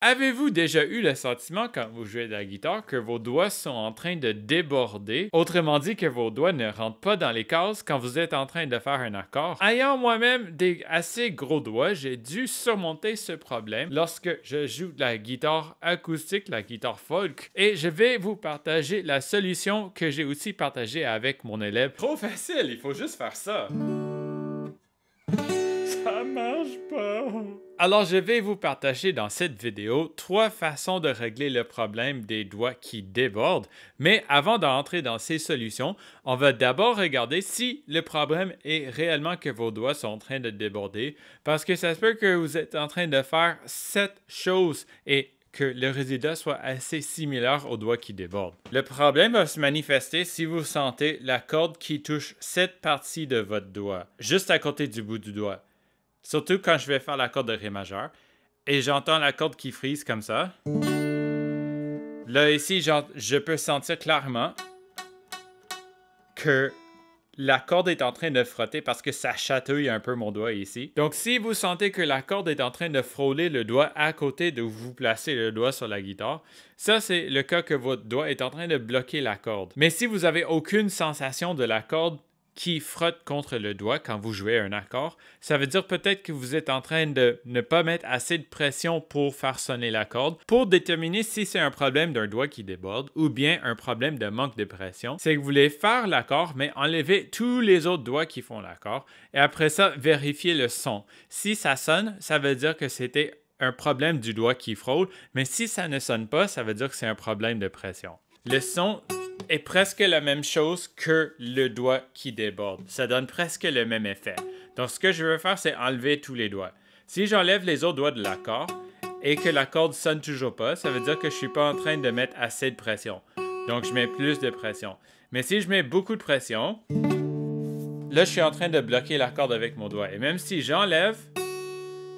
Avez-vous déjà eu le sentiment quand vous jouez de la guitare que vos doigts sont en train de déborder? Autrement dit, que vos doigts ne rentrent pas dans les cases quand vous êtes en train de faire un accord? Ayant moi-même des assez gros doigts, j'ai dû surmonter ce problème lorsque je joue de la guitare acoustique, la guitare folk, et je vais vous partager la solution que j'ai aussi partagée avec mon élève. Trop facile, il faut juste faire ça. Ça marche pas. Alors, je vais vous partager dans cette vidéo trois façons de régler le problème des doigts qui débordent. Mais avant d'entrer dans ces solutions, on va d'abord regarder si le problème est réellement que vos doigts sont en train de déborder, parce que ça se peut que vous êtes en train de faire cette chose et que le résultat soit assez similaire aux doigts qui débordent. Le problème va se manifester si vous sentez la corde qui touche cette partie de votre doigt, juste à côté du bout du doigt. Surtout quand je vais faire la corde de Ré majeur. Et j'entends la corde qui frise comme ça. Là, ici, je peux sentir clairement que la corde est en train de frotter parce que ça chatouille un peu mon doigt ici. Donc, si vous sentez que la corde est en train de frôler le doigt à côté de vous placez le doigt sur la guitare, ça, c'est le cas que votre doigt est en train de bloquer la corde. Mais si vous n'avez aucune sensation de la corde qui frotte contre le doigt quand vous jouez un accord, ça veut dire peut-être que vous êtes en train de ne pas mettre assez de pression pour faire sonner la corde. Pour déterminer si c'est un problème d'un doigt qui déborde ou bien un problème de manque de pression, c'est que vous voulez faire l'accord mais enlever tous les autres doigts qui font l'accord et après ça, vérifier le son. Si ça sonne, ça veut dire que c'était un problème du doigt qui frôle, mais si ça ne sonne pas, ça veut dire que c'est un problème de pression. Le son est presque la même chose que le doigt qui déborde. Ça donne presque le même effet. Donc, ce que je veux faire, c'est enlever tous les doigts. Si j'enlève les autres doigts de l'accord et que la corde sonne toujours pas, ça veut dire que je suis pas en train de mettre assez de pression. Donc, je mets plus de pression. Mais si je mets beaucoup de pression, là, je suis en train de bloquer la corde avec mon doigt. Et même si j'enlève,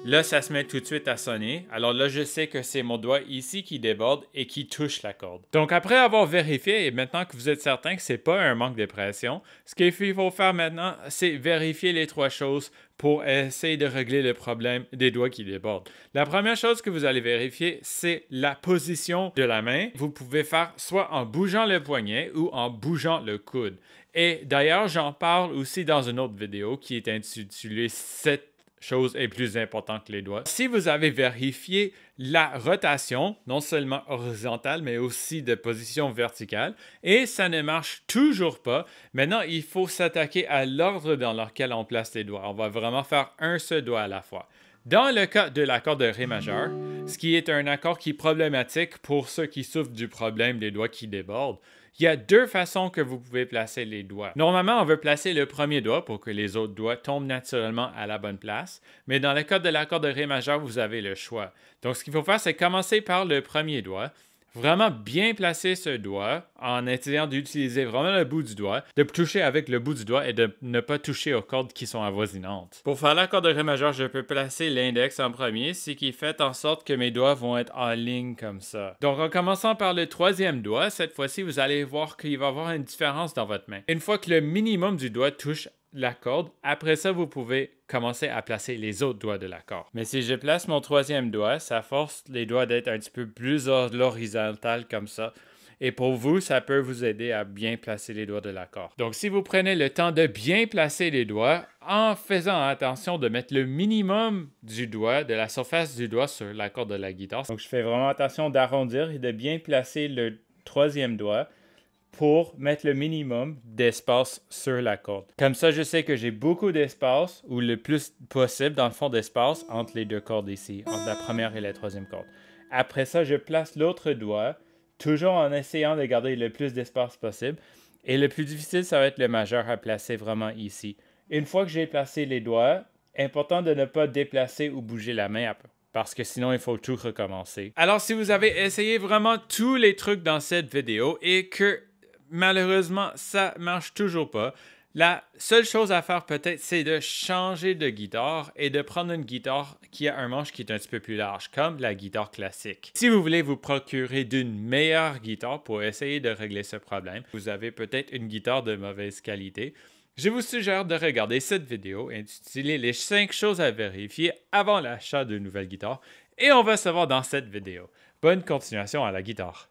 Là, ça se met tout de suite à sonner. Alors là, je sais que c'est mon doigt ici qui déborde et qui touche la corde. Donc après avoir vérifié et maintenant que vous êtes certain que c'est pas un manque de pression, ce qu'il faut faire maintenant, c'est vérifier les trois choses pour essayer de régler le problème des doigts qui débordent. La première chose que vous allez vérifier, c'est la position de la main. Vous pouvez faire soit en bougeant le poignet ou en bougeant le coude. Et d'ailleurs, j'en parle aussi dans une autre vidéo qui est intitulée 7 chose est plus importante que les doigts. Si vous avez vérifié la rotation, non seulement horizontale, mais aussi de position verticale, et ça ne marche toujours pas, maintenant il faut s'attaquer à l'ordre dans lequel on place les doigts. On va vraiment faire un seul doigt à la fois. Dans le cas de l'accord de Ré majeur, ce qui est un accord qui est problématique pour ceux qui souffrent du problème des doigts qui débordent, il y a deux façons que vous pouvez placer les doigts. Normalement, on veut placer le premier doigt pour que les autres doigts tombent naturellement à la bonne place, mais dans le cas de l'accord de Ré majeur, vous avez le choix. Donc, ce qu'il faut faire, c'est commencer par le premier doigt, vraiment bien placer ce doigt en essayant d'utiliser vraiment le bout du doigt, de toucher avec le bout du doigt et de ne pas toucher aux cordes qui sont avoisinantes. Pour faire l'accord de Ré majeur, je peux placer l'index en premier, ce qui fait en sorte que mes doigts vont être en ligne comme ça. Donc en commençant par le troisième doigt, cette fois-ci, vous allez voir qu'il va y avoir une différence dans votre main. Une fois que le minimum du doigt touche la corde. Après ça, vous pouvez commencer à placer les autres doigts de la corde. Mais si je place mon troisième doigt, ça force les doigts d'être un petit peu plus horizontal comme ça. Et pour vous, ça peut vous aider à bien placer les doigts de la corde. Donc, si vous prenez le temps de bien placer les doigts, en faisant attention de mettre le minimum du doigt, de la surface du doigt sur la corde de la guitare. Donc, je fais vraiment attention d'arrondir et de bien placer le troisième doigt pour mettre le minimum d'espace sur la corde. Comme ça, je sais que j'ai beaucoup d'espace, ou le plus possible dans le fond d'espace, entre les deux cordes ici, entre la première et la troisième corde. Après ça, je place l'autre doigt, toujours en essayant de garder le plus d'espace possible. Et le plus difficile, ça va être le majeur à placer vraiment ici. Une fois que j'ai placé les doigts, important de ne pas déplacer ou bouger la main parce que sinon il faut tout recommencer. Alors si vous avez essayé vraiment tous les trucs dans cette vidéo et que malheureusement, ça marche toujours pas. La seule chose à faire peut-être, c'est de changer de guitare et de prendre une guitare qui a un manche qui est un petit peu plus large, comme la guitare classique. Si vous voulez vous procurer d'une meilleure guitare pour essayer de régler ce problème, vous avez peut-être une guitare de mauvaise qualité. Je vous suggère de regarder cette vidéo intitulée Les 5 choses à vérifier avant l'achat d'une nouvelle guitare Et on va se voir dans cette vidéo. Bonne continuation à la guitare.